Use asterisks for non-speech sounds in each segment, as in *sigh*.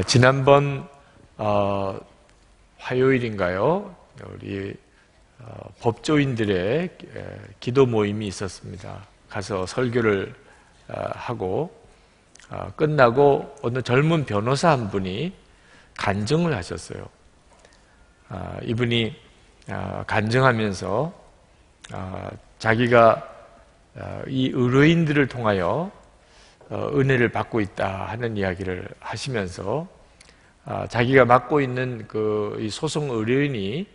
아, 지난번 어, 화요일인가요? 우리 어, 법조인들의 기도 모임이 있었습니다. 가서 설교를 어, 하고 어, 끝나고 어느 젊은 변호사 한 분이 간증을 하셨어요. 아, 이분이 아, 간증하면서 아, 자기가 이 의뢰인들을 통하여 은혜를 받고 있다 하는 이야기를 하시면서 자기가 맡고 있는 그 소송 의뢰인이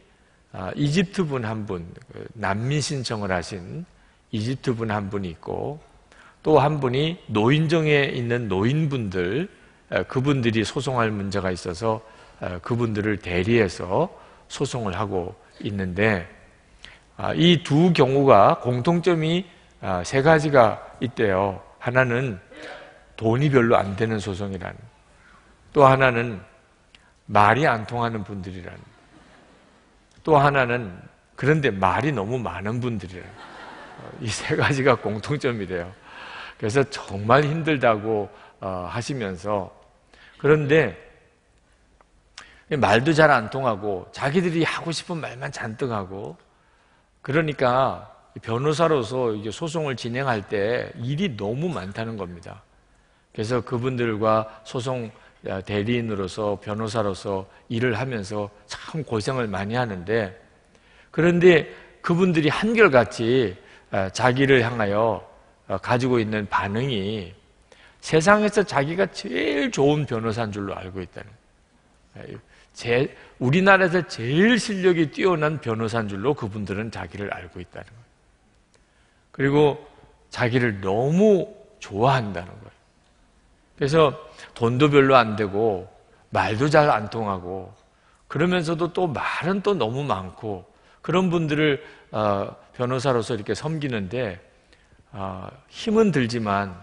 이집트 분 한 분, 그 난민 신청을 하신 이집트 분 한 분이 있고 또 한 분이 노인정에 있는 노인분들 그분들이 소송할 문제가 있어서 그분들을 대리해서 소송을 하고 있는데 아, 이두 경우가 공통점이 아, 세 가지가 있대요. 하나는 돈이 별로 안 되는 소송이라는 또 하나는 말이 안 통하는 분들이라는 또 하나는 그런데 말이 너무 많은 분들이라는 이 세 가지가 공통점이래요. 그래서 정말 힘들다고 어, 하시면서 그런데 말도 잘 안 통하고 자기들이 하고 싶은 말만 잔뜩 하고 그러니까 변호사로서 이게 소송을 진행할 때 일이 너무 많다는 겁니다. 그래서 그분들과 소송 대리인으로서 변호사로서 일을 하면서 참 고생을 많이 하는데 그런데 그분들이 한결같이 자기를 향하여 가지고 있는 반응이 세상에서 자기가 제일 좋은 변호사인 줄로 알고 있다는 거예요. 제, 우리나라에서 제일 실력이 뛰어난 변호사인 줄로 그분들은 자기를 알고 있다는 거예요. 그리고 자기를 너무 좋아한다는 거예요. 그래서 돈도 별로 안 되고 말도 잘 안 통하고 그러면서도 또 말은 또 너무 많고 그런 분들을 어, 변호사로서 이렇게 섬기는데 어, 힘은 들지만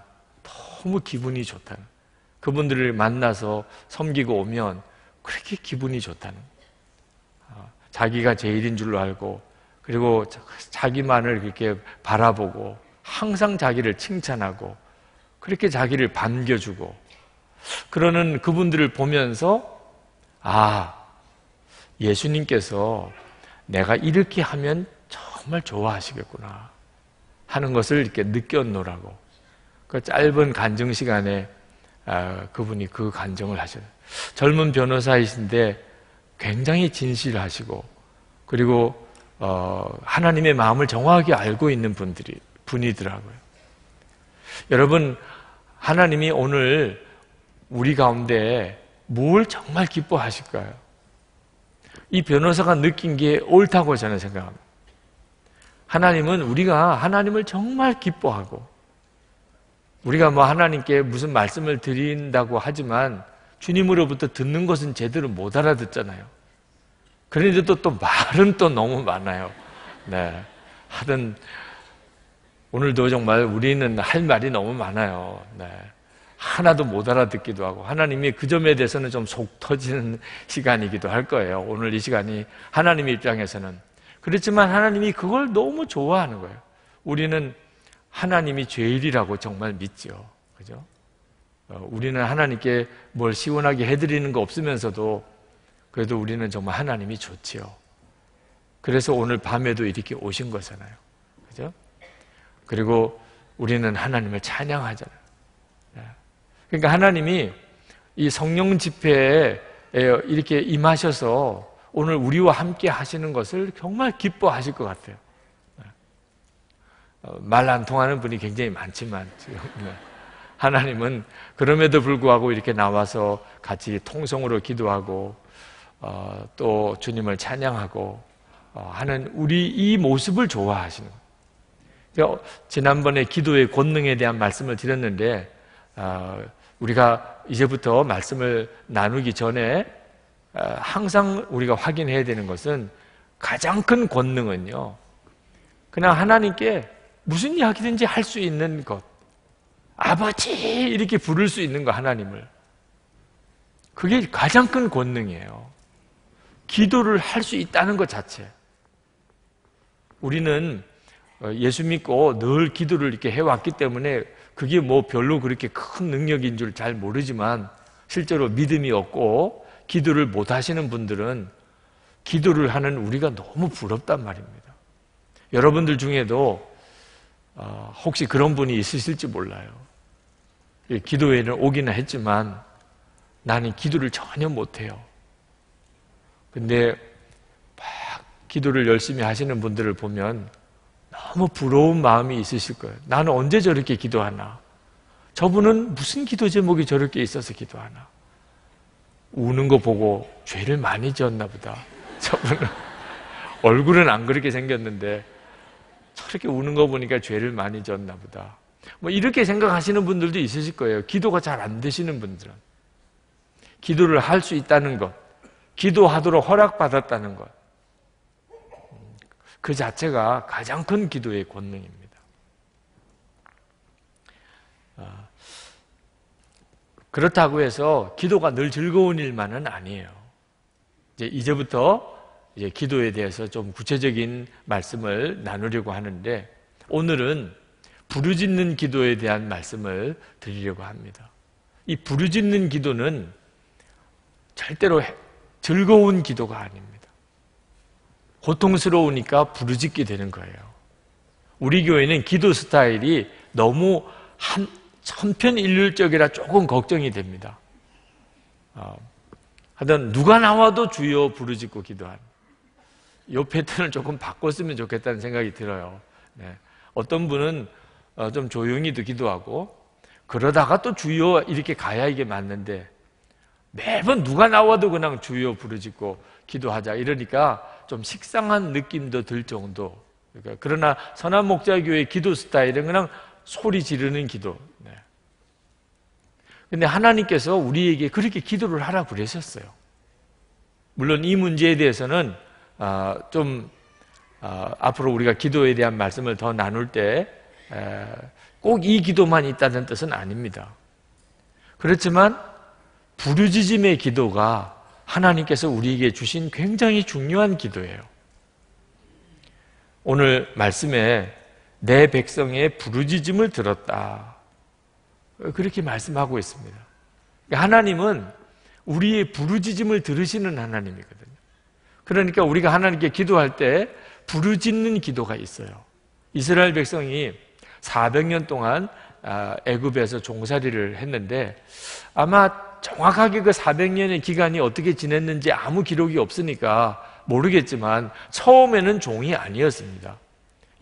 너무 기분이 좋다는 그분들을 만나서 섬기고 오면 그렇게 기분이 좋다는 어, 자기가 제일인 줄로 알고 그리고 자기만을 그렇게 바라보고 항상 자기를 칭찬하고 그렇게 자기를 반겨주고 그러는 그분들을 보면서 아 예수님께서 내가 이렇게 하면 정말 좋아하시겠구나 하는 것을 이렇게 느꼈노라고 그 짧은 간증 시간에 아, 그분이 그 간증을 하셔요. 젊은 변호사이신데 굉장히 진실하시고 그리고 어, 하나님의 마음을 정확하게 알고 있는 분들이 분이더라고요. 여러분 하나님이 오늘 우리 가운데 뭘 정말 기뻐하실까요? 이 변호사가 느낀 게 옳다고 저는 생각합니다. 하나님은 우리가 하나님을 정말 기뻐하고 우리가 뭐 하나님께 무슨 말씀을 드린다고 하지만 주님으로부터 듣는 것은 제대로 못 알아듣잖아요. 그런데도 또 말은 또 너무 많아요. 네. 하든 오늘도 정말 우리는 할 말이 너무 많아요. 네. 하나도 못 알아듣기도 하고 하나님이 그 점에 대해서는 좀 속 터지는 시간이기도 할 거예요. 오늘 이 시간이 하나님의 입장에서는 그렇지만 하나님이 그걸 너무 좋아하는 거예요. 우리는 하나님이 죄일이라고 정말 믿죠. 그죠? 어, 우리는 하나님께 뭘 시원하게 해드리는 거 없으면서도 그래도 우리는 정말 하나님이 좋지요. 그래서 오늘 밤에도 이렇게 오신 거잖아요. 그죠? 그리고 우리는 하나님을 찬양하잖아요. 네. 그러니까 하나님이 이 성령 집회에 이렇게 임하셔서 오늘 우리와 함께 하시는 것을 정말 기뻐하실 것 같아요. 네. 어, 말안 통하는 분이 굉장히 많지만. 네. 하나님은 그럼에도 불구하고 이렇게 나와서 같이 통성으로 기도하고 어, 또 주님을 찬양하고 어, 하는 우리 이 모습을 좋아하시는 거예요. 지난번에 기도의 권능에 대한 말씀을 드렸는데 어, 우리가 이제부터 말씀을 나누기 전에 어, 항상 우리가 확인해야 되는 것은 가장 큰 권능은요. 그냥 하나님께 무슨 이야기든지 할 수 있는 것. 아버지 이렇게 부를 수 있는 거 하나님을 그게 가장 큰 권능이에요. 기도를 할 수 있다는 것 자체. 우리는 어, 예수 믿고 늘 기도를 이렇게 해왔기 때문에 그게 뭐 별로 그렇게 큰 능력인 줄 잘 모르지만 실제로 믿음이 없고 기도를 못 하시는 분들은 기도를 하는 우리가 너무 부럽단 말입니다. 여러분들 중에도 어, 혹시 그런 분이 있으실지 몰라요. 기도회는 오기는 했지만 나는 기도를 전혀 못해요. 근데 막 기도를 열심히 하시는 분들을 보면 너무 부러운 마음이 있으실 거예요. 나는 언제 저렇게 기도하나? 저분은 무슨 기도 제목이 저렇게 있어서 기도하나? 우는 거 보고 죄를 많이 지었나 보다. *laughs* 저분은 얼굴은 안 그렇게 생겼는데 저렇게 우는 거 보니까 죄를 많이 지었나 보다. 뭐 이렇게 생각하시는 분들도 있으실 거예요. 기도가 잘 안 되시는 분들은. 기도를 할 수 있다는 것, 기도하도록 허락받았다는 것. 그 자체가 가장 큰 기도의 권능입니다. 아, 그렇다고 해서 기도가 늘 즐거운 일만은 아니에요. 이제 이제부터 이제 기도에 대해서 좀 구체적인 말씀을 나누려고 하는데 오늘은 부르짖는 기도에 대한 말씀을 드리려고 합니다. 이 부르짖는 기도는 절대로 즐거운 기도가 아닙니다. 고통스러우니까 부르짖게 되는 거예요. 우리 교회는 기도 스타일이 너무 한, 천편일률적이라 조금 걱정이 됩니다. 어, 하여튼 누가 나와도 주여 부르짖고 기도하는 이 패턴을 조금 바꿨으면 좋겠다는 생각이 들어요. 네. 어떤 분은 어, 좀 조용히도 기도하고 그러다가 또 주여 이렇게 가야 이게 맞는데 매번 누가 나와도 그냥 주여 부르짖고 기도하자 이러니까 좀 식상한 느낌도 들 정도. 그러니까 그러나 선한 목자교회 기도 스타일은 그냥 소리 지르는 기도. 네. 근데 하나님께서 우리에게 그렇게 기도를 하라 그러셨어요. 물론 이 문제에 대해서는 아, 좀 아, 앞으로 우리가 기도에 대한 말씀을 더 나눌 때 꼭 이 기도만 있다는 뜻은 아닙니다. 그렇지만 부르짖음의 기도가 하나님께서 우리에게 주신 굉장히 중요한 기도예요. 오늘 말씀에 내 백성의 부르짖음을 들었다. 그렇게 말씀하고 있습니다. 하나님은 우리의 부르짖음을 들으시는 하나님이거든요. 그러니까 우리가 하나님께 기도할 때 부르짖는 기도가 있어요. 이스라엘 백성이 400년 동안 아, 애굽에서 종살이를 했는데 아마 정확하게 그 400년의 기간이 어떻게 지냈는지 아무 기록이 없으니까 모르겠지만 처음에는 종이 아니었습니다.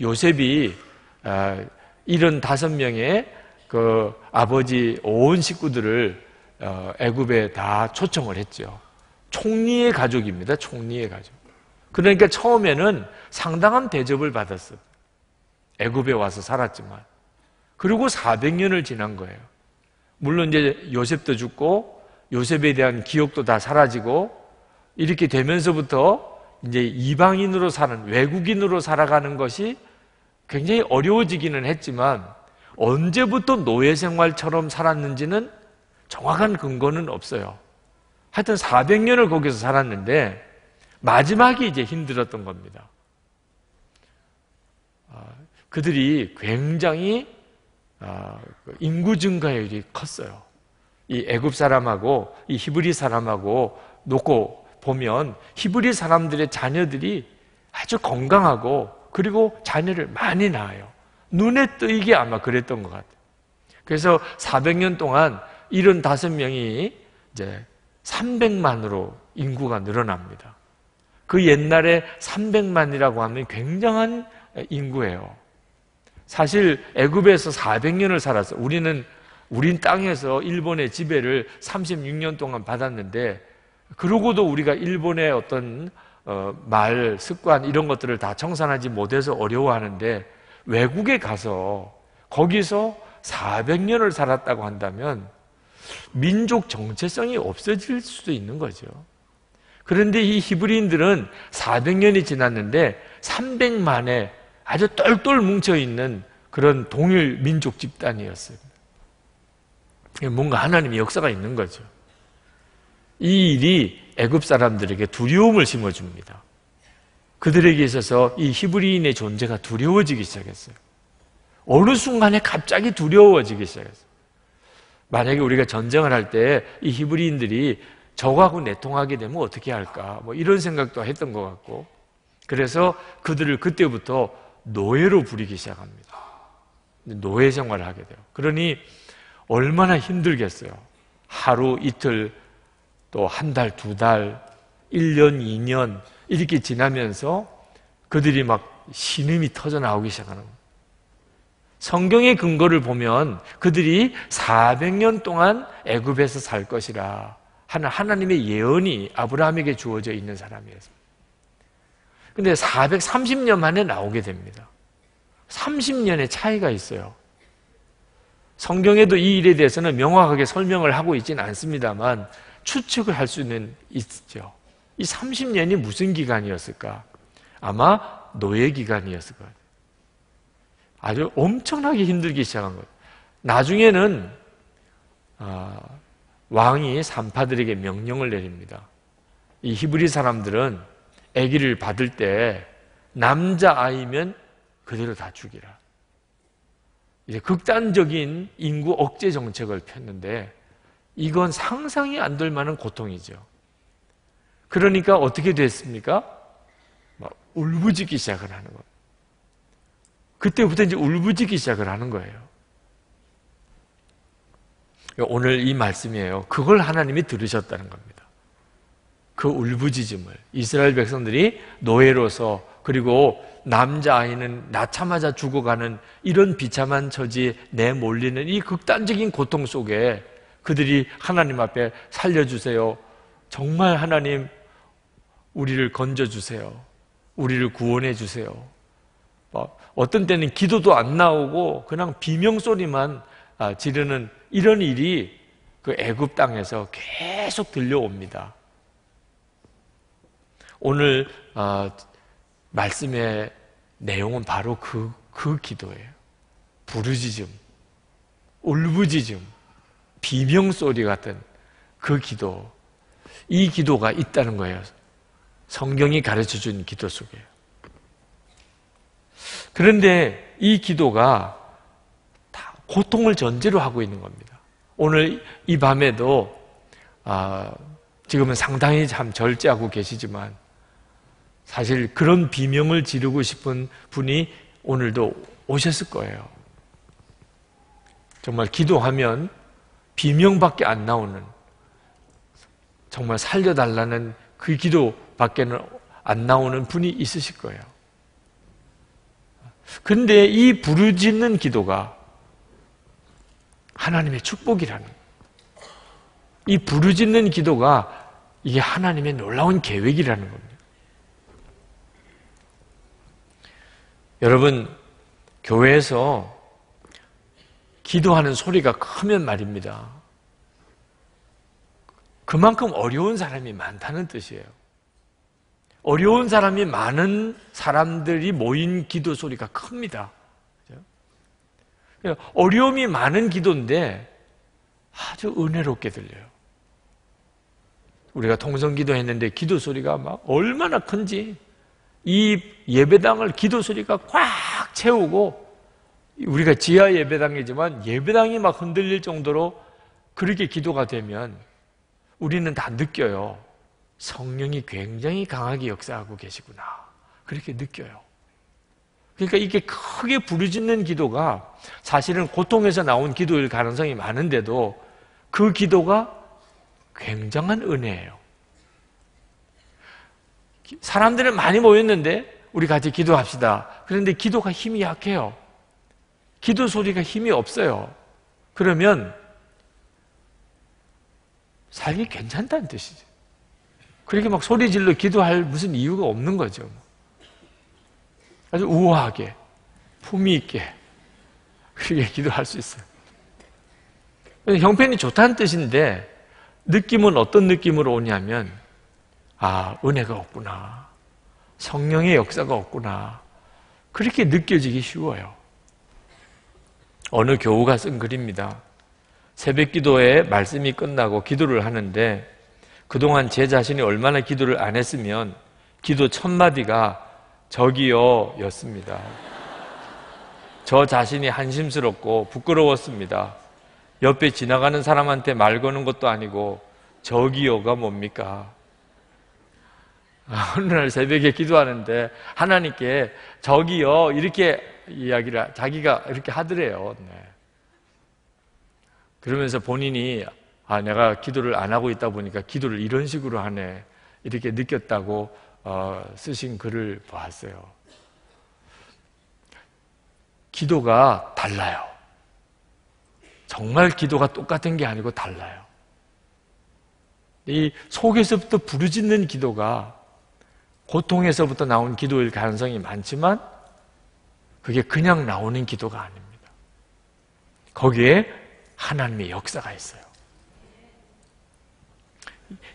요셉이 75명의 아, 그 아버지 온 식구들을 어, 애굽에 다 초청을 했죠. 총리의 가족입니다. 총리의 가족. 그러니까 처음에는 상당한 대접을 받았어요. 애굽에 와서 살았지만. 그리고 400년을 지난 거예요. 물론 이제 요셉도 죽고 요셉에 대한 기억도 다 사라지고 이렇게 되면서부터 이제 이방인으로 사는 외국인으로 살아가는 것이 굉장히 어려워지기는 했지만 언제부터 노예 생활처럼 살았는지는 정확한 근거는 없어요. 하여튼 400년을 거기서 살았는데 마지막이 이제 힘들었던 겁니다. 아, 그들이 굉장히 인구 증가율이 컸어요. 이 애굽 사람하고 이 히브리 사람하고 놓고 보면 히브리 사람들의 자녀들이 아주 건강하고 그리고 자녀를 많이 낳아요. 눈에 뜨이게 아마 그랬던 것 같아요. 그래서 400년 동안 75명이 이제 300만으로 인구가 늘어납니다. 그 옛날에 300만이라고 하면 굉장한 인구예요. 사실 애굽에서 400년을 살았어. 우리는 우린 땅에서 일본의 지배를 36년 동안 받았는데 그러고도 우리가 일본의 어떤 어, 말, 습관 이런 것들을 다 청산하지 못해서 어려워하는데 외국에 가서 거기서 400년을 살았다고 한다면 민족 정체성이 없어질 수도 있는 거죠. 그런데 이 히브리인들은 400년이 지났는데 300만의 아주 똘똘 뭉쳐 있는 그런 동일 민족 집단이었어요. 뭔가 하나님의 역사가 있는 거죠. 이 일이 애굽 사람들에게 두려움을 심어줍니다. 그들에게 있어서 이 히브리인의 존재가 두려워지기 시작했어요. 어느 순간에 갑자기 두려워지기 시작했어요. 만약에 우리가 전쟁을 할 때 이 히브리인들이 저하고 내통하게 되면 어떻게 할까? 뭐 이런 생각도 했던 것 같고. 그래서 그들을 그때부터 노예로 부리기 시작합니다. 노예 생활을 하게 돼요. 그러니 얼마나 힘들겠어요. 하루, 이틀, 또 한 달, 두 달, 1년, 2년 이렇게 지나면서 그들이 막 신음이 터져 나오기 시작하는 거예요. 성경의 근거를 보면 그들이 400년 동안 애굽에서 살 것이라 하는 하나님의 예언이 아브라함에게 주어져 있는 사람이었습니다. 근데 430년 만에 나오게 됩니다. 30년의 차이가 있어요. 성경에도 이 일에 대해서는 명확하게 설명을 하고 있지는 않습니다만 추측을 할 수는 있죠. 이 30년이 무슨 기간이었을까? 아마 노예 기간이었을 거예요. 아주 엄청나게 힘들기 시작한 거예요. 나중에는 어, 왕이 산파들에게 명령을 내립니다. 이 히브리 사람들은 아기를 받을 때 남자 아이면 그대로 다 죽이라. 이제 극단적인 인구 억제 정책을 폈는데 이건 상상이 안 될 만한 고통이죠. 그러니까 어떻게 됐습니까? 막 울부짖기 시작을 하는 거예요. 그때부터 이제 울부짖기 시작을 하는 거예요. 오늘 이 말씀이에요. 그걸 하나님이 들으셨다는 겁니다. 그 울부짖음을 이스라엘 백성들이 노예로서 그리고 남자아이는 낳자마자 죽어가는 이런 비참한 처지에 내몰리는 이 극단적인 고통 속에 그들이 하나님 앞에 살려주세요. 정말 하나님 우리를 건져주세요. 우리를 구원해 주세요. 뭐 어떤 때는 기도도 안 나오고 그냥 비명소리만 아, 지르는 이런 일이 그 애굽 땅에서 계속 들려옵니다. 오늘 어, 말씀의 내용은 바로 그, 그 기도예요. 부르짖음, 울부짖음, 비명소리 같은 그 기도. 이 기도가 있다는 거예요. 성경이 가르쳐 준 기도 속에. 그런데 이 기도가 다 고통을 전제로 하고 있는 겁니다. 오늘 이 밤에도 아, 지금은 상당히 참 절제하고 계시지만 사실 그런 비명을 지르고 싶은 분이 오늘도 오셨을 거예요. 정말 기도하면 비명밖에 안 나오는 정말 살려달라는 그 기도밖에는 안 나오는 분이 있으실 거예요. 근데 이 부르짖는 기도가 하나님의 축복이라는 이 부르짖는 기도가 이게 하나님의 놀라운 계획이라는 겁니다. 여러분, 교회에서 기도하는 소리가 크면 말입니다. 그만큼 어려운 사람이 많다는 뜻이에요. 어려운 사람이 많은 사람들이 모인 기도 소리가 큽니다. 어려움이 많은 기도인데 아주 은혜롭게 들려요. 우리가 통성 기도했는데 기도 소리가 막 얼마나 큰지 이 예배당을 기도 소리가 꽉 채우고 우리가 지하 예배당이지만 예배당이 막 흔들릴 정도로 그렇게 기도가 되면 우리는 다 느껴요. 성령이 굉장히 강하게 역사하고 계시구나. 그렇게 느껴요. 그러니까 이게 크게 부르짖는 기도가 사실은 고통에서 나온 기도일 가능성이 많은데도 그 기도가 굉장한 은혜예요. 사람들은 많이 모였는데 우리 같이 기도합시다. 그런데 기도가 힘이 약해요. 기도 소리가 힘이 없어요. 그러면 살기 괜찮다는 뜻이죠. 그렇게 막 소리 질러 기도할 무슨 이유가 없는 거죠. 아주 우아하게, 품위 있게, 그렇게 기도할 수 있어요. 형편이 좋다는 뜻인데, 느낌은 어떤 느낌으로 오냐면, 아, 은혜가 없구나. 성령의 역사가 없구나. 그렇게 느껴지기 쉬워요. 어느 교우가 쓴 글입니다. 새벽 기도에 말씀이 끝나고 기도를 하는데 그동안 제 자신이 얼마나 기도를 안 했으면 기도 첫 마디가 저기요 였습니다. 저 자신이 한심스럽고 부끄러웠습니다. 옆에 지나가는 사람한테 말 거는 것도 아니고 저기요가 뭡니까? 아, *laughs* 어느 날 새벽에 기도하는데 하나님께 저기요 이렇게 이야기를 자기가 이렇게 하더래요. 네. 그러면서 본인이 아 내가 기도를 안 하고 있다 보니까 기도를 이런 식으로 하네 이렇게 느꼈다고 어, 쓰신 글을 보았어요. 기도가 달라요. 정말 기도가 똑같은 게 아니고 달라요. 이 속에서부터 부르짖는 기도가 고통에서부터 나온 기도일 가능성이 많지만 그게 그냥 나오는 기도가 아닙니다. 거기에 하나님의 역사가 있어요.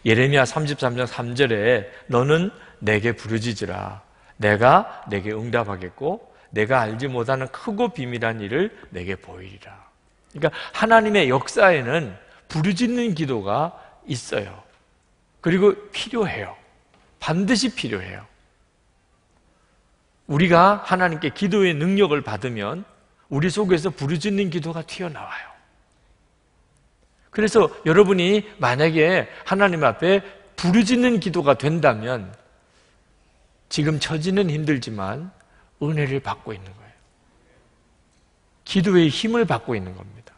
예레미야 33장 3절에 너는 내게 부르짖으라 내가 내게 응답하겠고 내가 알지 못하는 크고 비밀한 일을 내게 보이리라. 그러니까 하나님의 역사에는 부르짖는 기도가 있어요. 그리고 필요해요. 반드시 필요해요. 우리가 하나님께 기도의 능력을 받으면 우리 속에서 부르짖는 기도가 튀어나와요. 그래서 여러분이 만약에 하나님 앞에 부르짖는 기도가 된다면 지금 처지는 힘들지만 은혜를 받고 있는 거예요. 기도의 힘을 받고 있는 겁니다.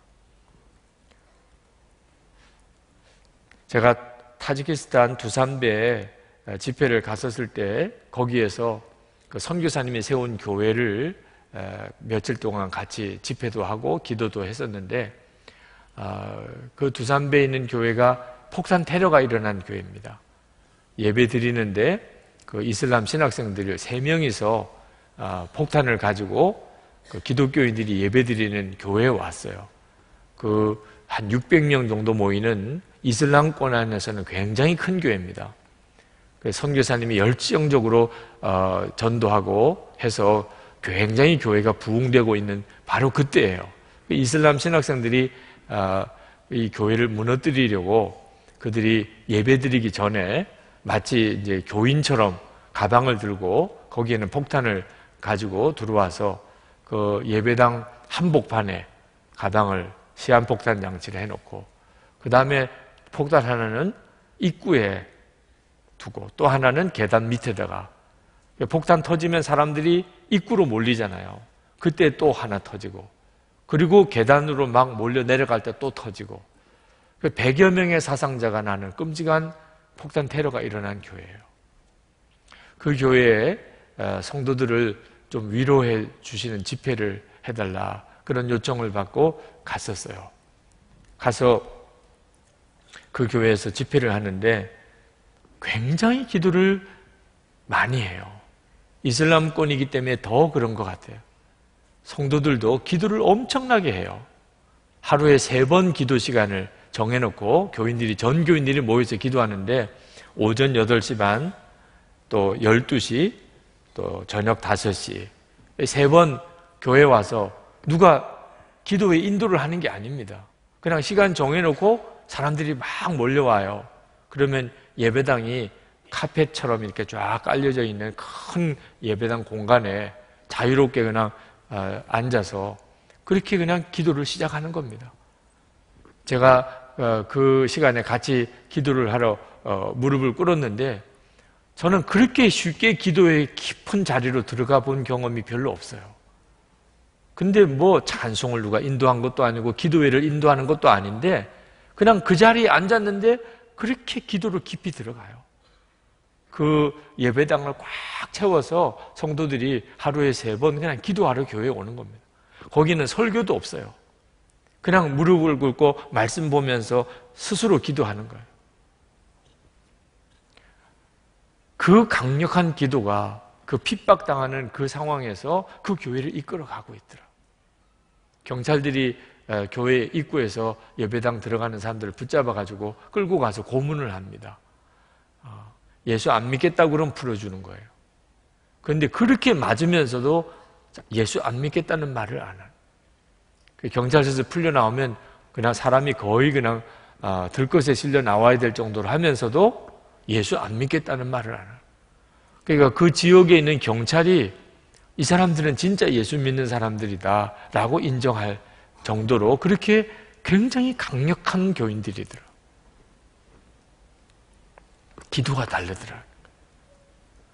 제가 타지키스탄 두산베 집회를 갔었을 때 거기에서 그 선교사님이 세운 교회를 며칠 동안 같이 집회도 하고 기도도 했었는데 아, 그 두산배에 있는 교회가 폭탄 테러가 일어난 교회입니다. 예배 드리는데 그 이슬람 신학생들이 세 명이서 아, 폭탄을 가지고 그 기독교인들이 예배 드리는 교회에 왔어요. 그 한 600명 정도 모이는 이슬람권 안에서는 굉장히 큰 교회입니다. 그 선교사님이 열정적으로 어, 전도하고 해서 굉장히 교회가 부흥되고 있는 바로 그때예요. 그 이슬람 신학생들이 아, 이 교회를 무너뜨리려고 그들이 예배드리기 전에 마치 이제 교인처럼 가방을 들고 거기에는 폭탄을 가지고 들어와서 그 예배당 한복판에 가방을 시한폭탄 장치를 해놓고 그 다음에 폭탄 하나는 입구에 두고 또 하나는 계단 밑에다가 폭탄 터지면 사람들이 입구로 몰리잖아요. 그때 또 하나 터지고 그리고 계단으로 막 몰려 내려갈 때 또 터지고 100여 그 명의 사상자가 나는 끔찍한 폭탄 테러가 일어난 교회예요. 그 교회에 어, 성도들을 좀 위로해 주시는 집회를 해달라 그런 요청을 받고 갔었어요. 가서 그 교회에서 집회를 하는데 굉장히 기도를 많이 해요. 이슬람권이기 때문에 더 그런 것 같아요. 성도들도 기도를 엄청나게 해요. 하루에 세 번 기도 시간을 정해놓고 교인들이, 전 교인들이 모여서 기도하는데 오전 8시 반, 또 12시, 또 저녁 5시, 세 번 교회 와서 누가 기도에 인도를 하는 게 아닙니다. 그냥 시간 정해놓고 사람들이 막 몰려와요. 그러면 예배당이 카펫처럼 이렇게 쫙 깔려져 있는 큰 예배당 공간에 자유롭게 그냥 어, 앉아서 그렇게 그냥 기도를 시작하는 겁니다. 제가 어, 그 시간에 같이 기도를 하러 어, 무릎을 꿇었는데 저는 그렇게 쉽게 기도의 깊은 자리로 들어가 본 경험이 별로 없어요. 근데 뭐 찬송을 누가 인도한 것도 아니고 기도회를 인도하는 것도 아닌데 그냥 그 자리에 앉았는데 그렇게 기도를 깊이 들어가요. 그 예배당을 꽉 채워서 성도들이 하루에 세 번 그냥 기도하러 교회에 오는 겁니다. 거기는 설교도 없어요. 그냥 무릎을 꿇고 말씀 보면서 스스로 기도하는 거예요. 그 강력한 기도가 그 핍박당하는 그 상황에서 그 교회를 이끌어가고 있더라. 경찰들이 교회 입구에서 예배당 들어가는 사람들을 붙잡아 가지고 끌고 가서 고문을 합니다. 예수 안 믿겠다고 그럼 풀어주는 거예요. 그런데 그렇게 맞으면서도 예수 안 믿겠다는 말을 안 하는. 그 경찰서에서 풀려 나오면 그냥 사람이 거의 그냥 아, 들것에 실려 나와야 될 정도로 하면서도 예수 안 믿겠다는 말을 안 하는. 그러니까 그 지역에 있는 경찰이 이 사람들은 진짜 예수 믿는 사람들이다 라고 인정할 정도로 그렇게 굉장히 강력한 교인들이더라. 기도가 다르더라.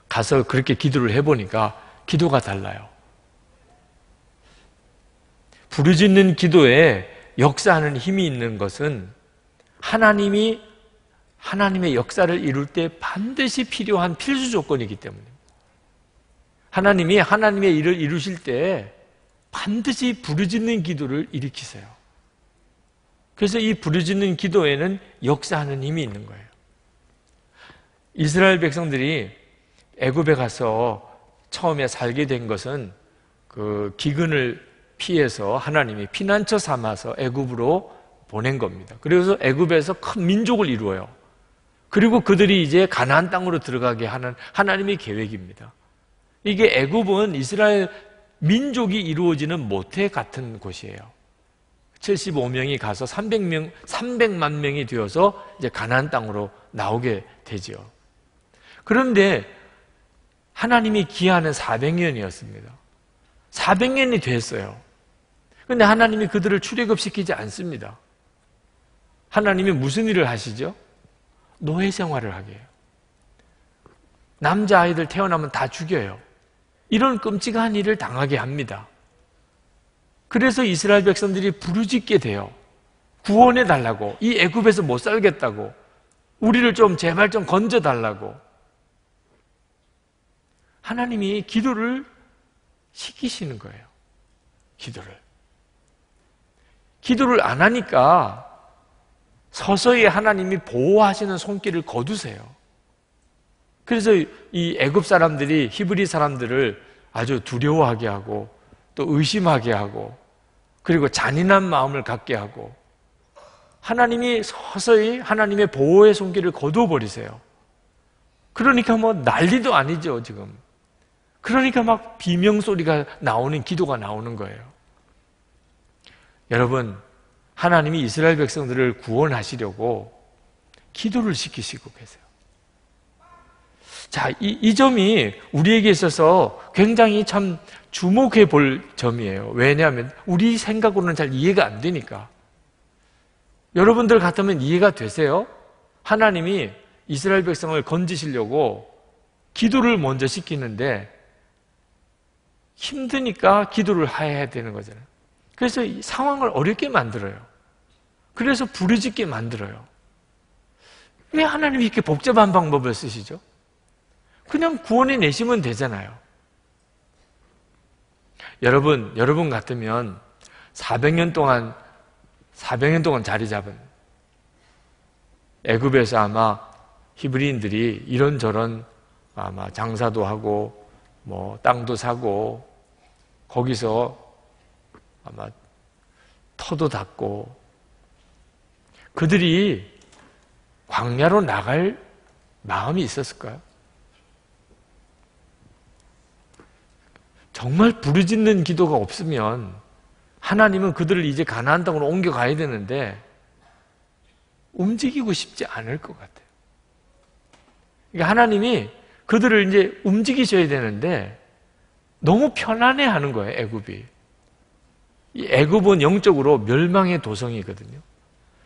가서 그렇게 기도를 해보니까 기도가 달라요. 부르짖는 기도에 역사하는 힘이 있는 것은 하나님이 하나님의 역사를 이룰 때 반드시 필요한 필수 조건이기 때문입니다. 하나님이 하나님의 일을 이루실 때 반드시 부르짖는 기도를 일으키세요. 그래서 이 부르짖는 기도에는 역사하는 힘이 있는 거예요. 이스라엘 백성들이 애굽에 가서 처음에 살게 된 것은 그 기근을 피해서 하나님이 피난처 삼아서 애굽으로 보낸 겁니다. 그래서 애굽에서 큰 민족을 이루어요. 그리고 그들이 이제 가나안 땅으로 들어가게 하는 하나님의 계획입니다. 이게 애굽은 이스라엘 민족이 이루어지는 모태 같은 곳이에요. 75명이 가서 300명, 300만 명이 되어서 이제 가나안 땅으로 나오게 되죠. 그런데 하나님이 기한은 400년이었습니다. 400년이 됐어요. 그런데 하나님이 그들을 출애굽시키지 않습니다. 하나님이 무슨 일을 하시죠? 노예 생활을 하게 해요. 남자 아이들 태어나면 다 죽여요. 이런 끔찍한 일을 당하게 합니다. 그래서 이스라엘 백성들이 부르짖게 돼요. 구원해 달라고. 이 애굽에서 못 살겠다고. 우리를 좀 제발 좀 건져 달라고. 하나님이 기도를 시키시는 거예요. 기도를. 기도를 안 하니까 서서히 하나님이 보호하시는 손길을 거두세요. 그래서 이 애굽 사람들이 히브리 사람들을 아주 두려워하게 하고 또 의심하게 하고 그리고 잔인한 마음을 갖게 하고 하나님이 서서히 하나님의 보호의 손길을 거두어 버리세요. 그러니까 뭐 난리도 아니죠, 지금. 그러니까 막 비명 소리가 나오는 기도가 나오는 거예요. 여러분, 하나님이 이스라엘 백성들을 구원하시려고 기도를 시키시고 계세요. 자, 이, 이 점이 우리에게 있어서 굉장히 참 주목해 볼 점이에요. 왜냐하면 우리 생각으로는 잘 이해가 안 되니까. 여러분들 같으면 이해가 되세요? 하나님이 이스라엘 백성을 건지시려고 기도를 먼저 시키는데 힘드니까 기도를 해야 되는 거잖아요. 그래서 상황을 어렵게 만들어요. 그래서 부르짖게 만들어요. 왜 하나님이 이렇게 복잡한 방법을 쓰시죠? 그냥 구원해 내시면 되잖아요. 여러분, 여러분 같으면 400년 동안 400년 동안 자리 잡은 애굽에서 아마 히브리인들이 이런저런 아마 장사도 하고 뭐 땅도 사고 거기서 아마 터도 닿고 그들이 광야로 나갈 마음이 있었을까요? 정말 부르짖는 기도가 없으면 하나님은 그들을 이제 가나안 땅으로 옮겨가야 되는데 움직이고 싶지 않을 것 같아요. 그러니까 하나님이 그들을 이제 움직이셔야 되는데 너무 편안해 하는 거예요, 애굽이. 이 애굽은 영적으로 멸망의 도성이거든요.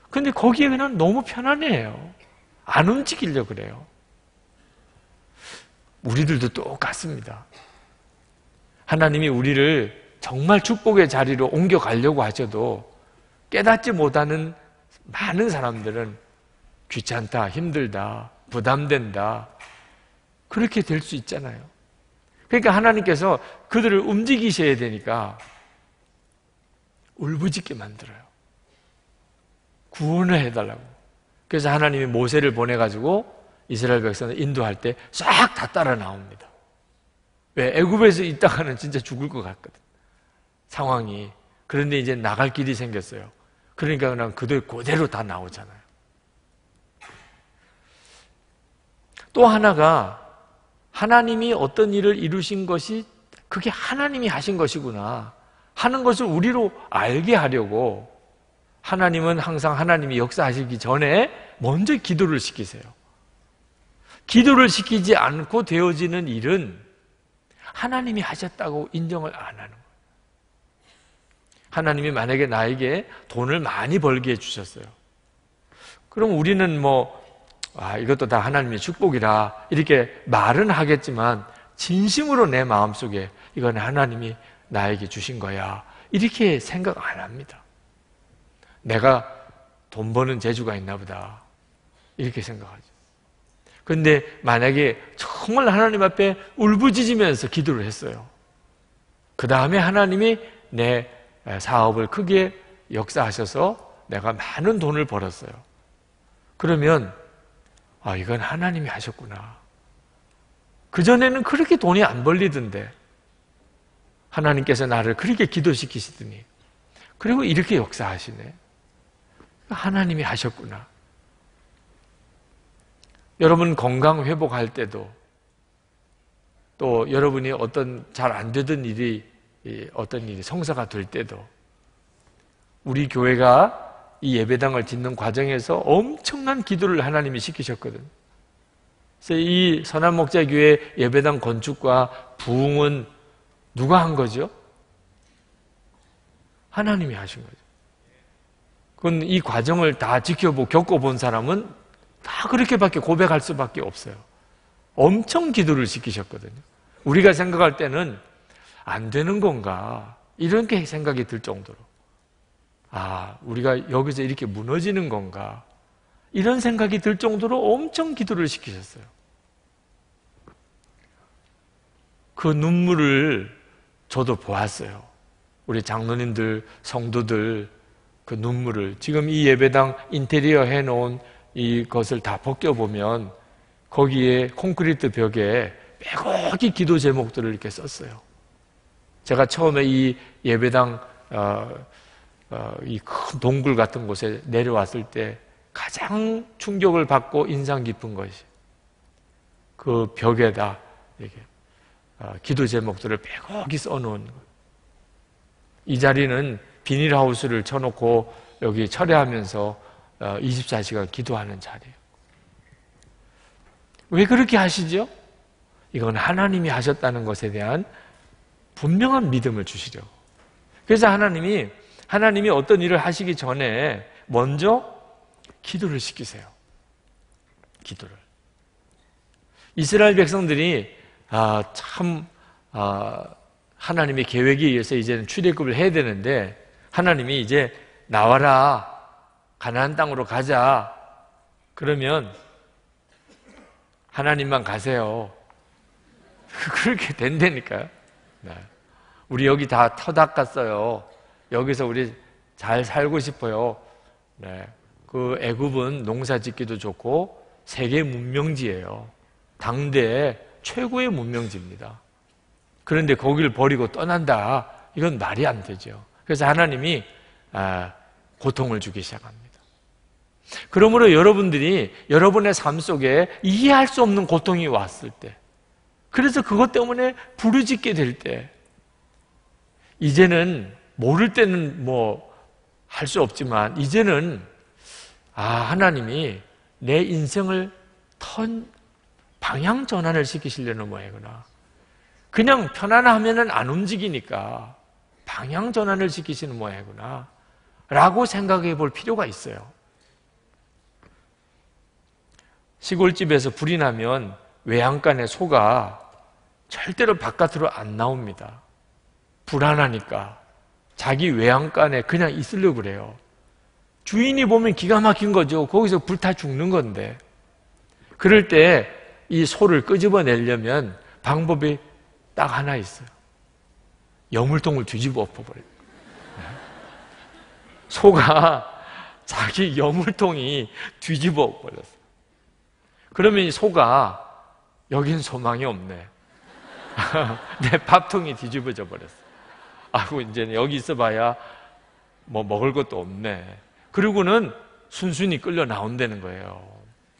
근데 거기에 그냥 너무 편안해요. 안 움직이려 그래요. 우리들도 똑같습니다. 하나님이 우리를 정말 축복의 자리로 옮겨가려고 하셔도 깨닫지 못하는 많은 사람들은 귀찮다, 힘들다, 부담된다. 그렇게 될 수 있잖아요. 그러니까 하나님께서 그들을 움직이셔야 되니까 울부짖게 만들어요. 구원을 해달라고. 그래서 하나님이 모세를 보내가지고 이스라엘 백성을 인도할 때 싹 다 따라 나옵니다. 왜? 애굽에서 있다가는 진짜 죽을 것 같거든. 상황이. 그런데 이제 나갈 길이 생겼어요. 그러니까 그냥 그들 그대로 다 나오잖아요. 또 하나가 하나님이 어떤 일을 이루신 것이 그게 하나님이 하신 것이구나 하는 것을 우리로 알게 하려고 하나님은 항상 하나님이 역사하시기 전에 먼저 기도를 시키세요. 기도를 시키지 않고 되어지는 일은 하나님이 하셨다고 인정을 안 하는 거예요. 하나님이 만약에 나에게 돈을 많이 벌게 해주셨어요. 그럼 우리는 뭐, 아, 이것도 다 하나님의 축복이라 이렇게 말은 하겠지만 진심으로 내 마음속에 이건 하나님이 나에게 주신 거야. 이렇게 생각 안 합니다. 내가 돈 버는 재주가 있나 보다. 이렇게 생각하죠. 근데 만약에 정말 하나님 앞에 울부짖으면서 기도를 했어요. 그 다음에 하나님이 내 사업을 크게 역사하셔서 내가 많은 돈을 벌었어요. 그러면, 아, 이건 하나님이 하셨구나. 그 전에는 그렇게 돈이 안 벌리던데, 하나님께서 나를 그렇게 기도시키시더니, 그리고 이렇게 역사하시네. 하나님이 하셨구나. 여러분 건강 회복할 때도 또 여러분이 어떤 잘 안 되던 일이 어떤 일이 성사가 될 때도 우리 교회가 이 예배당을 짓는 과정에서 엄청난 기도를 하나님이 시키셨거든. 그래서 이 선한 목자 교회 예배당 건축과 부흥은 누가 한 거죠? 하나님이 하신 거죠. 그건 이 과정을 다 지켜보고 겪어본 사람은 다 그렇게밖에 고백할 수밖에 없어요. 엄청 기도를 시키셨거든요. 우리가 생각할 때는 안 되는 건가 이렇게 생각이 들 정도로 아 우리가 여기서 이렇게 무너지는 건가 이런 생각이 들 정도로 엄청 기도를 시키셨어요. 그 눈물을 저도 보았어요. 우리 장로님들, 성도들 그 눈물을 지금 이 예배당 인테리어 해놓은 이것을 다 벗겨보면 거기에 콘크리트 벽에 빼곡히 기도 제목들을 이렇게 썼어요. 제가 처음에 이 예배당 어, 어, 이큰 동굴 같은 곳에 내려왔을 때 가장 충격을 받고 인상 깊은 것이 그 벽에다 이렇게 어, 기도 제목들을 빼곡히 써놓은 것. 이 자리는 비닐하우스를 쳐놓고 여기 철회하면서 24시간 어, 기도하는 자리예요. 왜 그렇게 하시죠? 이건 하나님이 하셨다는 것에 대한 분명한 믿음을 주시려 그래서 하나님이 하나님이 어떤 일을 하시기 전에 먼저 기도를 시키세요. 기도를. 이스라엘 백성들이 아, 참 아, 하나님의 계획에 의해서 이제는 출애굽을 해야 되는데 하나님이 이제 나와라 가나안 땅으로 가자. 그러면 하나님만 가세요. *laughs* 그렇게 된다니까요. 네. 우리 여기 다 터닦았어요. 여기서 우리 잘 살고 싶어요. 네. 그 애굽은 농사 짓기도 좋고 세계 문명지예요. 당대 최고의 문명지입니다. 그런데 거기를 버리고 떠난다. 이건 말이 안 되죠. 그래서 하나님이 아, 고통을 주기 시작합니다. 그러므로 여러분들이 여러분의 삶 속에 이해할 수 없는 고통이 왔을 때, 그래서 그것 때문에 부르짖게 될 때, 이제는 모를 때는 뭐 할 수 없지만, 이제는 아, 하나님이 내 인생을 턴 방향 전환을 시키시려는 모양이구나. 그냥 편안하면은 안 움직이니까 방향 전환을 시키시는 모양이구나. 라고 생각해 볼 필요가 있어요. 시골집에서 불이 나면 외양간에 소가 절대로 바깥으로 안 나옵니다. 불안하니까. 자기 외양간에 그냥 있으려고 그래요. 주인이 보면 기가 막힌 거죠. 거기서 불타 죽는 건데. 그럴 때 이 소를 끄집어내려면 방법이 딱 하나 있어요. 여물통을 뒤집어 엎어버려요. 소가 자기 여물통이 뒤집어 엎어버렸어요. 그러면 이 소가 여긴 소망이 없네. *laughs* 내 밥통이 뒤집어져 버렸어. 아이고 이제 여기 있어봐야 뭐 먹을 것도 없네. 그리고는 순순히 끌려 나온다는 거예요.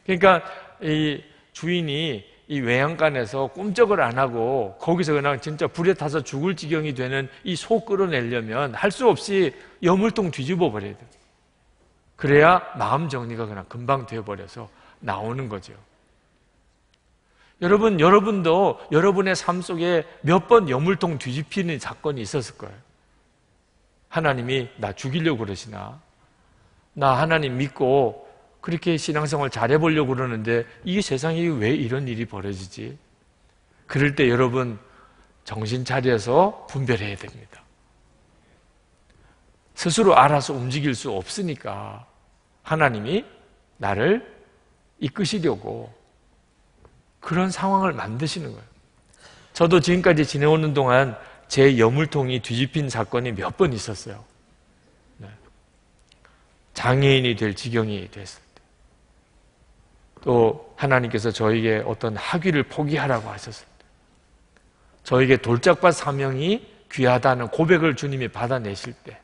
그러니까 이 주인이 이 외양간에서 꼼짝을 안 하고 거기서 그냥 진짜 불에 타서 죽을 지경이 되는 이 소 끌어내려면 할 수 없이 여물통 뒤집어 버려야 돼. 그래야 마음 정리가 그냥 금방 되어버려서 나오는 거죠. 여러분, 여러분도 여러분의 삶 속에 몇 번 여물통 뒤집히는 사건이 있었을 거예요. 하나님이 나 죽이려고 그러시나? 나 하나님 믿고 그렇게 신앙생활 잘해보려고 그러는데 이게 세상에 왜 이런 일이 벌어지지? 그럴 때 여러분 정신 차려서 분별해야 됩니다. 스스로 알아서 움직일 수 없으니까 하나님이 나를 이끄시려고 그런 상황을 만드시는 거예요. 저도 지금까지 지내오는 동안 제 여물통이 뒤집힌 사건이 몇 번 있었어요. 네. 장애인이 될 지경이 됐을 때. 또 하나님께서 저에게 어떤 학위를 포기하라고 하셨을 때. 저에게 돌짝밭 사명이 귀하다는 고백을 주님이 받아내실 때.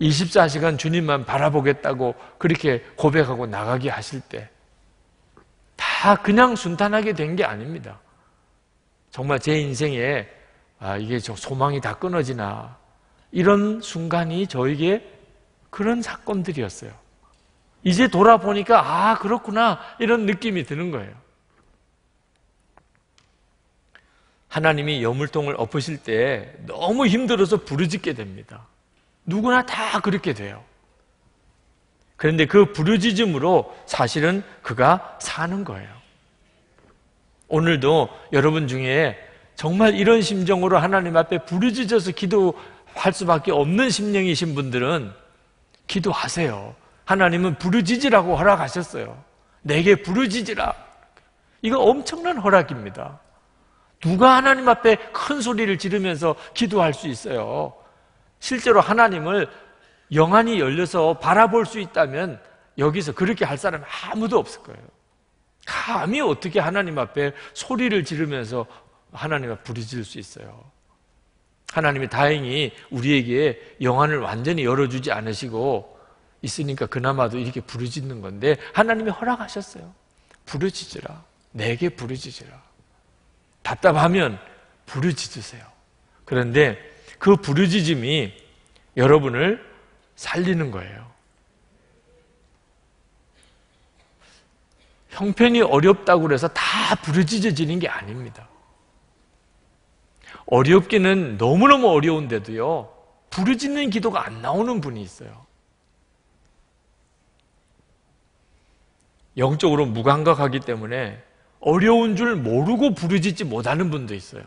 24시간 주님만 바라보겠다고 그렇게 고백하고 나가게 하실 때. 다 그냥 순탄하게 된 게 아닙니다. 정말 제 인생에 아, 이게 저 소망이 다 끊어지나 이런 순간이 저에게 그런 사건들이었어요. 이제 돌아보니까 아 그렇구나 이런 느낌이 드는 거예요. 하나님이 여물통을 엎으실 때 너무 힘들어서 부르짖게 됩니다. 누구나 다 그렇게 돼요. 그런데 그 부르짖음으로 사실은 그가 사는 거예요. 오늘도 여러분 중에 정말 이런 심정으로 하나님 앞에 부르짖어서 기도할 수밖에 없는 심령이신 분들은 기도하세요. 하나님은 부르짖으라고 허락하셨어요. 내게 부르짖으라. 이거 엄청난 허락입니다. 누가 하나님 앞에 큰 소리를 지르면서 기도할 수 있어요? 실제로 하나님을 영안이 열려서 바라볼 수 있다면 여기서 그렇게 할 사람 아무도 없을 거예요. 감히 어떻게 하나님 앞에 소리를 지르면서 하나님 앞에 부르질 수 있어요. 하나님이 다행히 우리에게 영안을 완전히 열어주지 않으시고 있으니까 그나마도 이렇게 부르짖는 건데 하나님이 허락하셨어요. 부르짖으라. 내게 부르짖으라. 답답하면 부르짖으세요. 그런데 그 부르짖음이 여러분을 살리는 거예요. 형편이 어렵다고 그래서 다 부르짖어지는 게 아닙니다. 어렵기는 너무너무 어려운데도요, 부르짖는 기도가 안 나오는 분이 있어요. 영적으로 무감각하기 때문에 어려운 줄 모르고 부르짖지 못하는 분도 있어요.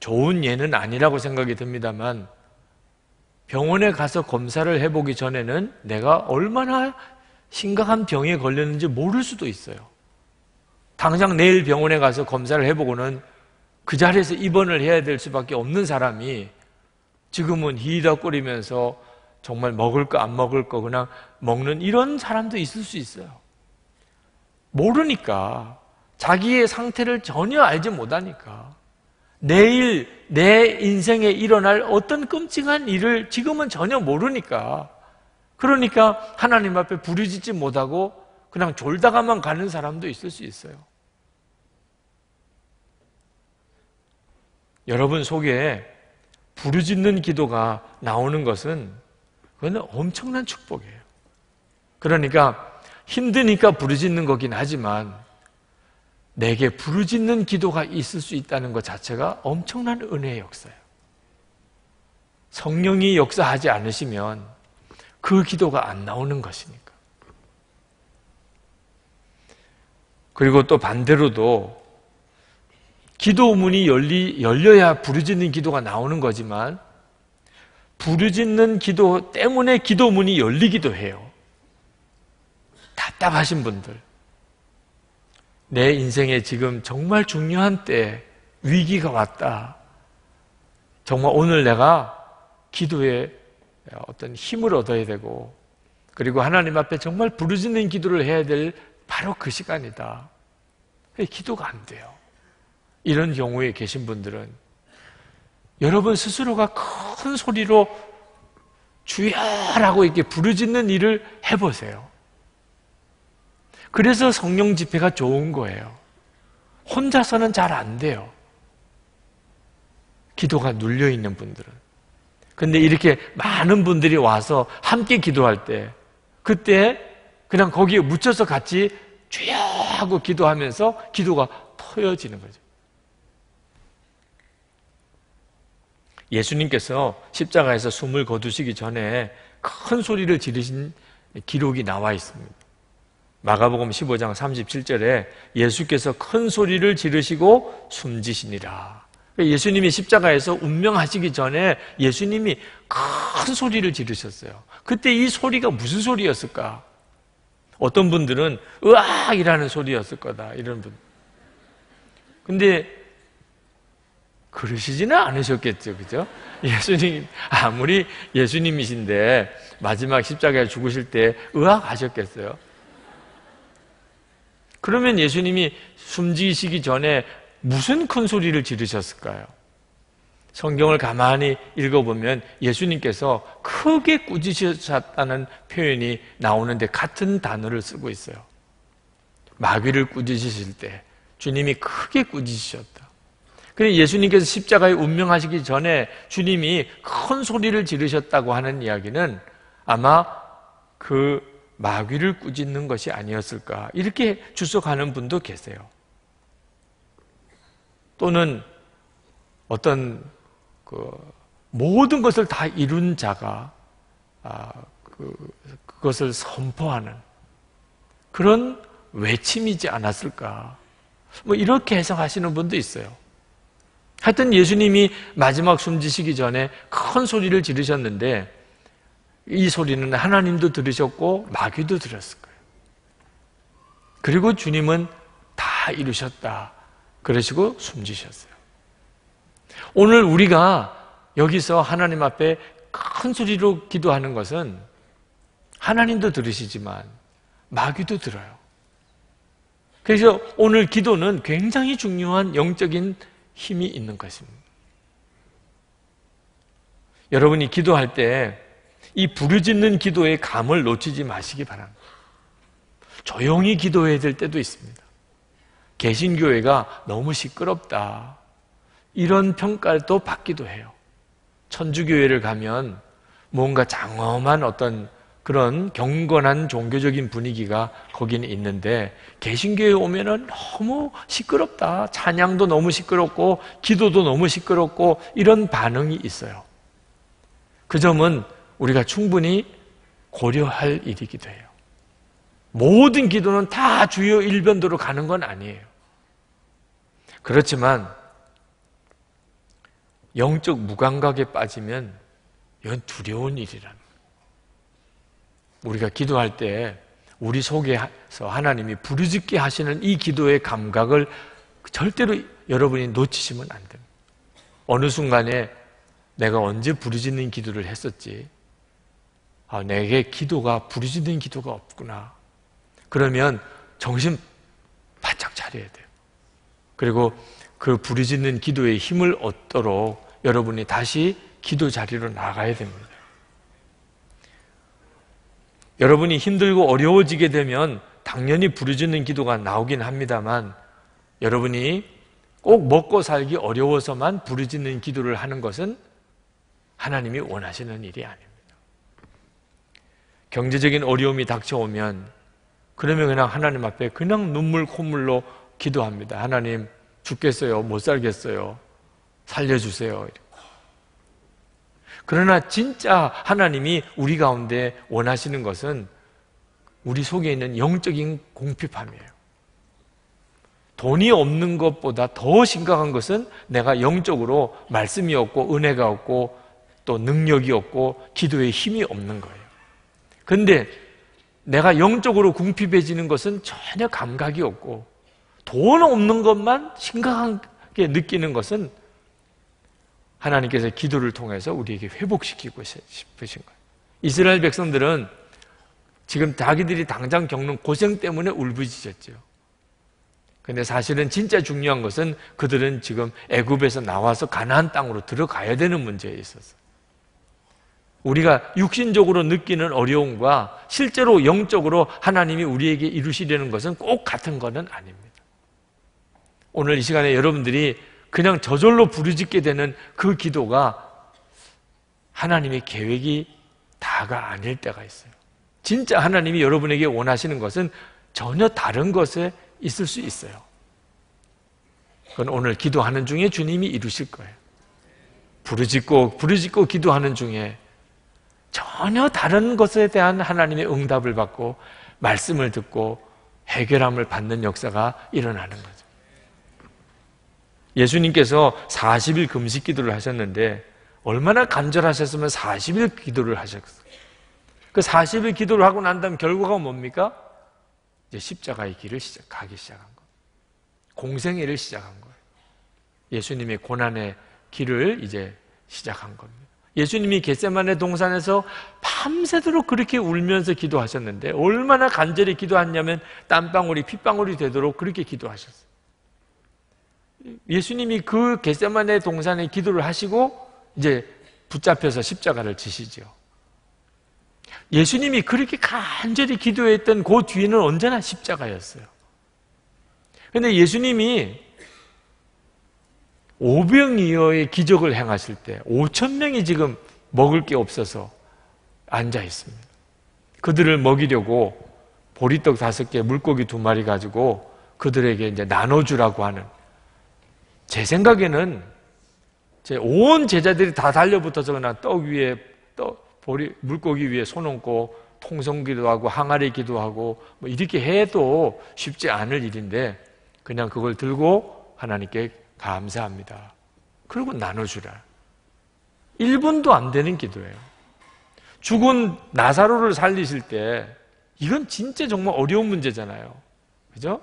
좋은 예는 아니라고 생각이 듭니다만 병원에 가서 검사를 해보기 전에는 내가 얼마나 심각한 병에 걸렸는지 모를 수도 있어요. 당장 내일 병원에 가서 검사를 해보고는 그 자리에서 입원을 해야 될 수밖에 없는 사람이 지금은 히덕거리면서 정말 먹을 거 안 먹을 거 그냥 먹는 이런 사람도 있을 수 있어요. 모르니까 자기의 상태를 전혀 알지 못하니까 내일 내 인생에 일어날 어떤 끔찍한 일을 지금은 전혀 모르니까 그러니까 하나님 앞에 부르짖지 못하고 그냥 졸다가만 가는 사람도 있을 수 있어요. 여러분 속에 부르짖는 기도가 나오는 것은 그건 엄청난 축복이에요. 그러니까 힘드니까 부르짖는 거긴 하지만 내게 부르짖는 기도가 있을 수 있다는 것 자체가 엄청난 은혜의 역사예요. 성령이 역사하지 않으시면 그 기도가 안 나오는 것이니까. 그리고 또 반대로도 기도문이 열리, 열려야 부르짖는 기도가 나오는 거지만 부르짖는 기도 때문에 기도문이 열리기도 해요. 답답하신 분들. 내 인생에 지금 정말 중요한 때 위기가 왔다. 정말 오늘 내가 기도에 어떤 힘을 얻어야 되고 그리고 하나님 앞에 정말 부르짖는 기도를 해야 될 바로 그 시간이다. 기도가 안 돼요. 이런 경우에 계신 분들은 여러분 스스로가 큰 소리로 주야라고 이렇게 부르짖는 일을 해보세요. 그래서 성령 집회가 좋은 거예요. 혼자서는 잘 안 돼요. 기도가 눌려 있는 분들은. 근데 이렇게 많은 분들이 와서 함께 기도할 때, 그때 그냥 거기에 묻혀서 같이 주여 하고 기도하면서 기도가 터여지는 거죠. 예수님께서 십자가에서 숨을 거두시기 전에 큰 소리를 지르신 기록이 나와 있습니다. 마가복음 15장 37절에 예수께서 큰 소리를 지르시고 숨지시니라. 예수님이 십자가에서 운명하시기 전에 예수님이 큰 소리를 지르셨어요. 그때 이 소리가 무슨 소리였을까? 어떤 분들은 으악이라는 소리였을 거다. 이런 분. 근데 그러시지는 않으셨겠죠. 그죠? 예수님, 아무리 예수님이신데 마지막 십자가에 죽으실 때 의학하셨겠어요? 그러면 예수님이 숨지시기 전에 무슨 큰 소리를 지르셨을까요? 성경을 가만히 읽어보면 예수님께서 크게 꾸짖으셨다는 표현이 나오는데 같은 단어를 쓰고 있어요. 마귀를 꾸짖으실 때 주님이 크게 꾸짖으셨다. 그래 예수님께서 십자가에 운명하시기 전에 주님이 큰 소리를 지르셨다고 하는 이야기는 아마 그 마귀를 꾸짖는 것이 아니었을까 이렇게 주석하는 분도 계세요. 또는 어떤 그 모든 것을 다 이룬 자가 아, 그, 그것을 선포하는 그런 외침이지 않았을까? 뭐 이렇게 해석하시는 분도 있어요. 하여튼 예수님이 마지막 숨지시기 전에 큰 소리를 지르셨는데 이 소리는 하나님도 들으셨고 마귀도 들었을 거예요. 그리고 주님은 다 이루셨다. 그러시고 숨지셨어요. 오늘 우리가 여기서 하나님 앞에 큰 소리로 기도하는 것은 하나님도 들으시지만 마귀도 들어요. 그래서 오늘 기도는 굉장히 중요한 영적인 힘이 있는 것입니다. 여러분이 기도할 때 이 부르짖는 기도의 감을 놓치지 마시기 바랍니다. 조용히 기도해야 될 때도 있습니다. 개신교회가 너무 시끄럽다. 이런 평가도 받기도 해요. 천주교회를 가면 뭔가 장엄한 어떤 그런 경건한 종교적인 분위기가 거기는 있는데 개신교에 오면은 너무 시끄럽다. 찬양도 너무 시끄럽고 기도도 너무 시끄럽고 이런 반응이 있어요. 그 점은 우리가 충분히 고려할 일이기도 해요. 모든 기도는 다 주요 일변도로 가는 건 아니에요. 그렇지만 영적 무감각에 빠지면 이건 두려운 일이라는 우리가 기도할 때 우리 속에서 하나님이 부르짖게 하시는 이 기도의 감각을 절대로 여러분이 놓치시면 안 됩니다. 어느 순간에 내가 언제 부르짖는 기도를 했었지? 아, 내게 기도가 부르짖는 기도가 없구나. 그러면 정신 바짝 차려야 돼요. 그리고 그 부르짖는 기도의 힘을 얻도록 여러분이 다시 기도 자리로 나가야 됩니다. 여러분이 힘들고 어려워지게 되면 당연히 부르짖는 기도가 나오긴 합니다만 여러분이 꼭 먹고 살기 어려워서만 부르짖는 기도를 하는 것은 하나님이 원하시는 일이 아닙니다. 경제적인 어려움이 닥쳐오면 그러면 그냥 하나님 앞에 그냥 눈물 콧물로 기도합니다. 하나님 죽겠어요. 못 살겠어요. 살려주세요. 그러나 진짜 하나님이 우리 가운데 원하시는 것은 우리 속에 있는 영적인 공핍함이에요. 돈이 없는 것보다 더 심각한 것은 내가 영적으로 말씀이 없고 은혜가 없고 또 능력이 없고 기도에 힘이 없는 거예요. 근데 내가 영적으로 궁핍해지는 것은 전혀 감각이 없고 돈 없는 것만 심각하게 느끼는 것은 하나님께서 기도를 통해서 우리에게 회복시키고 싶으신 거예요. 이스라엘 백성들은 지금 자기들이 당장 겪는 고생 때문에 울부짖었죠. 근데 사실은 진짜 중요한 것은 그들은 지금 애굽에서 나와서 가나안 땅으로 들어가야 되는 문제에 있어서 우리가 육신적으로 느끼는 어려움과 실제로 영적으로 하나님이 우리에게 이루시려는 것은 꼭 같은 것은 아닙니다. 오늘 이 시간에 여러분들이 그냥 저절로 부르짖게 되는 그 기도가 하나님의 계획이 다가 아닐 때가 있어요. 진짜 하나님이 여러분에게 원하시는 것은 전혀 다른 것에 있을 수 있어요. 그건 오늘 기도하는 중에 주님이 이루실 거예요. 부르짖고 부르짖고 기도하는 중에 전혀 다른 것에 대한 하나님의 응답을 받고 말씀을 듣고 해결함을 받는 역사가 일어나는 거죠. 예수님께서 40일 금식 기도를 하셨는데 얼마나 간절하셨으면 40일 기도를 하셨어요. 그 40일 기도를 하고 난 다음 결과가 뭡니까? 이제 십자가의 길을 시작하기 시작한 거. 공생애를 시작한 거예요. 예수님의 고난의 길을 이제 시작한 겁니다. 예수님이 겟세만의 동산에서 밤새도록 그렇게 울면서 기도하셨는데 얼마나 간절히 기도했냐면 땀방울이 핏방울이 되도록 그렇게 기도하셨어요. 예수님이 그 겟세만의 동산에 기도를 하시고 이제 붙잡혀서 십자가를 지시죠. 예수님이 그렇게 간절히 기도했던 그 뒤에는 언제나 십자가였어요. 근데 예수님이 오병이어의 기적을 행하실 때 5천 명이 지금 먹을 게 없어서 앉아 있습니다. 그들을 먹이려고 보리떡 다섯 개, 물고기 두 마리 가지고 그들에게 이제 나눠주라고 하는 제 생각에는 제 온 제자들이 다 달려붙어서 그냥 떡 위에 떡 보리 물고기 위에 손 얹고 통성기도 하고 항아리 기도 하고 뭐 이렇게 해도 쉽지 않을 일인데 그냥 그걸 들고 하나님께 감사합니다. 그리고 나눠주라. 1분도 안 되는 기도예요. 죽은 나사로를 살리실 때 이건 진짜 정말 어려운 문제잖아요. 그죠?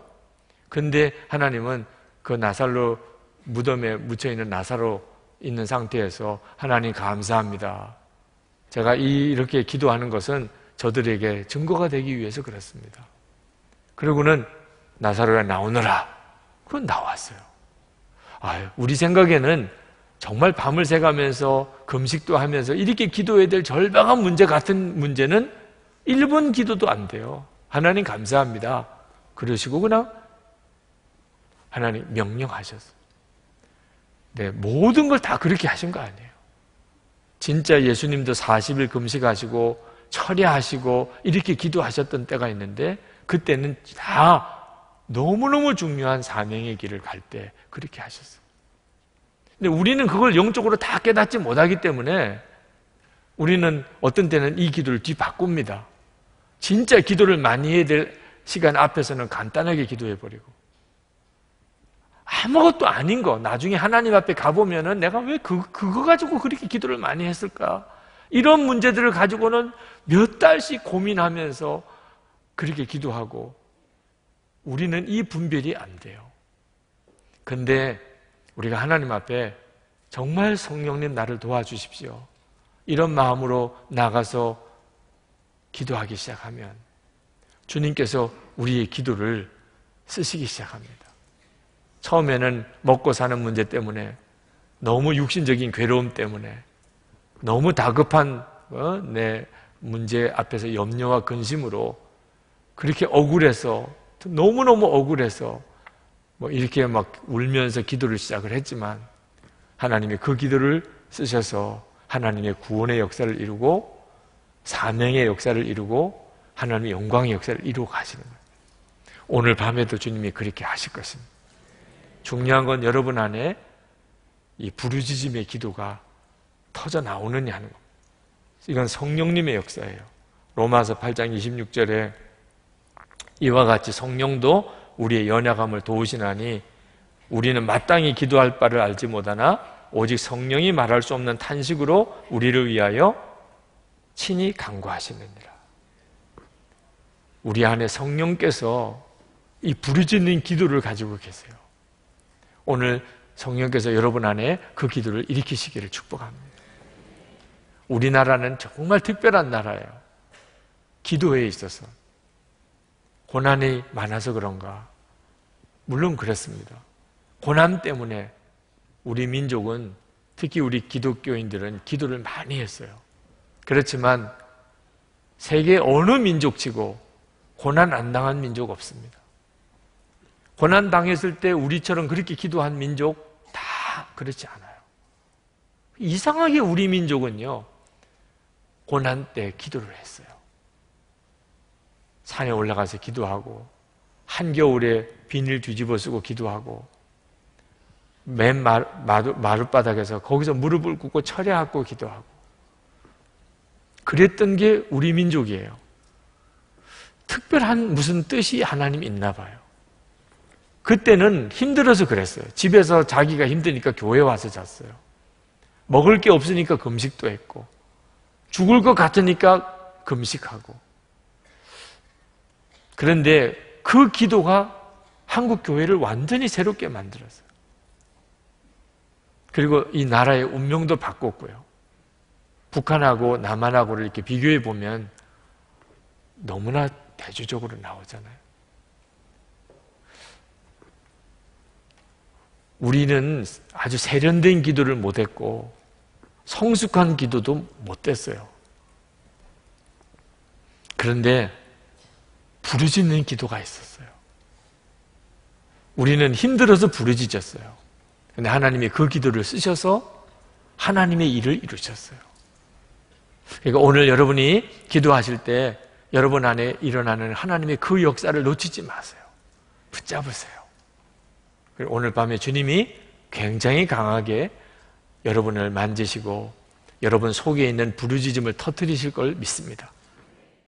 근데 하나님은 그 나사로 무덤에 묻혀 있는 나사로 있는 상태에서 하나님 감사합니다. 제가 이렇게 기도하는 것은 저들에게 증거가 되기 위해서 그렇습니다. 그리고는 나사로가 나오너라. 그건 나왔어요. 아유, 우리 생각에는 정말 밤을 새가면서 금식도 하면서 이렇게 기도해야 될 절박한 문제 같은 문제는 1분 기도도 안 돼요. 하나님 감사합니다. 그러시고 그냥 하나님 명령하셨어요. 네, 모든 걸 다 그렇게 하신 거 아니에요. 진짜 예수님도 40일 금식하시고 철야하시고 이렇게 기도하셨던 때가 있는데 그때는 다 너무너무 중요한 사명의 길을 갈 때 그렇게 하셨어요. 근데 우리는 그걸 영적으로 다 깨닫지 못하기 때문에 우리는 어떤 때는 이 기도를 뒤바꿉니다. 진짜 기도를 많이 해야 될 시간 앞에서는 간단하게 기도해버리고 아무것도 아닌 거 나중에 하나님 앞에 가보면은 내가 왜 그, 그거 가지고 그렇게 기도를 많이 했을까? 이런 문제들을 가지고는 몇 달씩 고민하면서 그렇게 기도하고 우리는 이 분별이 안 돼요. 근데 우리가 하나님 앞에 정말 성령님 나를 도와주십시오. 이런 마음으로 나가서 기도하기 시작하면 주님께서 우리의 기도를 쓰시기 시작합니다. 처음에는 먹고 사는 문제 때문에 너무 육신적인 괴로움 때문에 너무 다급한 어? 내 문제 앞에서 염려와 근심으로 그렇게 억울해서 너무너무 억울해서 뭐 이렇게 막 울면서 기도를 시작을 했지만 하나님이 그 기도를 쓰셔서 하나님의 구원의 역사를 이루고 사명의 역사를 이루고 하나님의 영광의 역사를 이루고 가시는 거예요. 오늘 밤에도 주님이 그렇게 하실 것입니다. 중요한 건 여러분 안에 이 부르짖음의 기도가 터져 나오느냐 하는 겁니다. 이건 성령님의 역사예요. 로마서 8장 26절에 이와 같이 성령도 우리의 연약함을 도우시나니 우리는 마땅히 기도할 바를 알지 못하나 오직 성령이 말할 수 없는 탄식으로 우리를 위하여 친히 간구하시느니라. 우리 안에 성령께서 이 부르짖는 기도를 가지고 계세요. 오늘 성령께서 여러분 안에 그 기도를 일으키시기를 축복합니다. 우리나라는 정말 특별한 나라예요. 기도에 있어서. 고난이 많아서 그런가? 물론 그렇습니다. 고난 때문에 우리 민족은 특히 우리 기독교인들은 기도를 많이 했어요. 그렇지만 세계 어느 민족치고 고난 안 당한 민족 없습니다. 고난 당했을 때 우리처럼 그렇게 기도한 민족 다 그렇지 않아요. 이상하게 우리 민족은요, 고난 때 기도를 했어요. 산에 올라가서 기도하고 한겨울에 비닐 뒤집어 쓰고 기도하고 맨 마룻바닥에서 거기서 무릎을 꿇고 철야하고 기도하고 그랬던 게 우리 민족이에요. 특별한 무슨 뜻이 하나님 있나 봐요. 그때는 힘들어서 그랬어요. 집에서 자기가 힘드니까 교회 와서 잤어요. 먹을 게 없으니까 금식도 했고, 죽을 것 같으니까 금식하고. 그런데 그 기도가 한국 교회를 완전히 새롭게 만들었어요. 그리고 이 나라의 운명도 바꿨고요. 북한하고 남한하고를 이렇게 비교해 보면 너무나 대조적으로 나오잖아요. 우리는 아주 세련된 기도를 못했고 성숙한 기도도 못했어요. 그런데 부르짖는 기도가 있었어요. 우리는 힘들어서 부르짖었어요. 근데 하나님이 그 기도를 쓰셔서 하나님의 일을 이루셨어요. 그러니까 오늘 여러분이 기도하실 때 여러분 안에 일어나는 하나님의 그 역사를 놓치지 마세요. 붙잡으세요. 오늘 밤에 주님이 굉장히 강하게 여러분을 만지시고 여러분 속에 있는 부르짖음을 터뜨리실 걸 믿습니다.